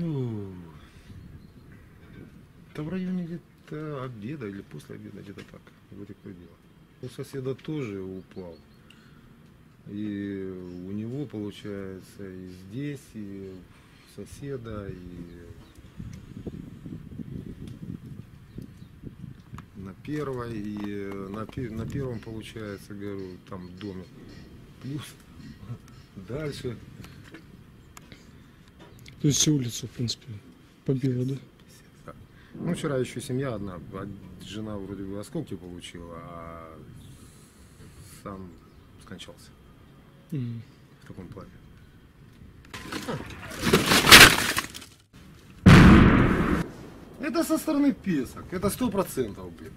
Ну, там в районе где-то обеда или после обеда, где-то так, вот такое дело. У соседа тоже упал И у него получается и здесь, и соседа, и на первой, и на, на первом получается, говорю, там в доме. Плюс дальше то есть всю улицу, в принципе, побила, да? Да. Ну, вчера еще семья одна, а жена вроде бы осколки получила, а сам скончался Мгм. в таком плане. Это со стороны песок, это сто процентов, блин.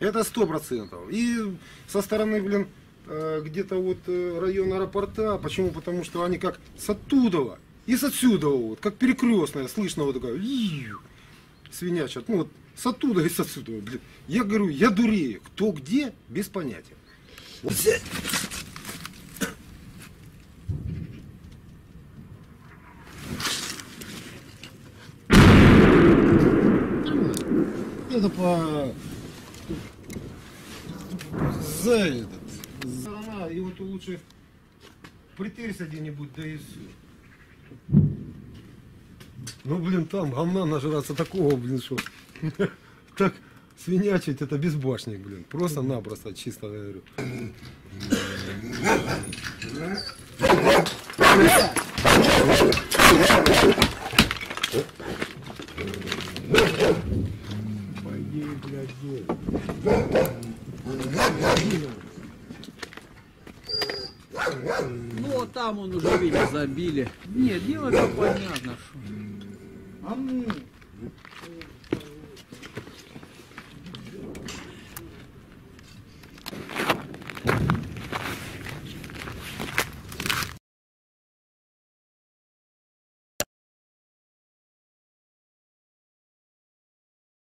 Это сто процентов. И со стороны, блин, э, где-то вот э, район аэропорта. Почему? Потому что они как с оттуда и с отсюда, вот, как перекрестная, слышно вот «Виу», свинячат. Ну вот с оттуда и с отсюда, блин. Я говорю, я дурею. Кто где, без понятия. Вот. Это по... За этот. Сторона, и вот лучше притерся где-нибудь, да и все. Ну, блин, там говна нажраться такого, блин, что... Так свинячить это безбашник, блин. Просто-напросто, чисто говорю. Пойди, Ну, вот там он уже, видишь, забили. Нет, дело-то понятно, что. А ну,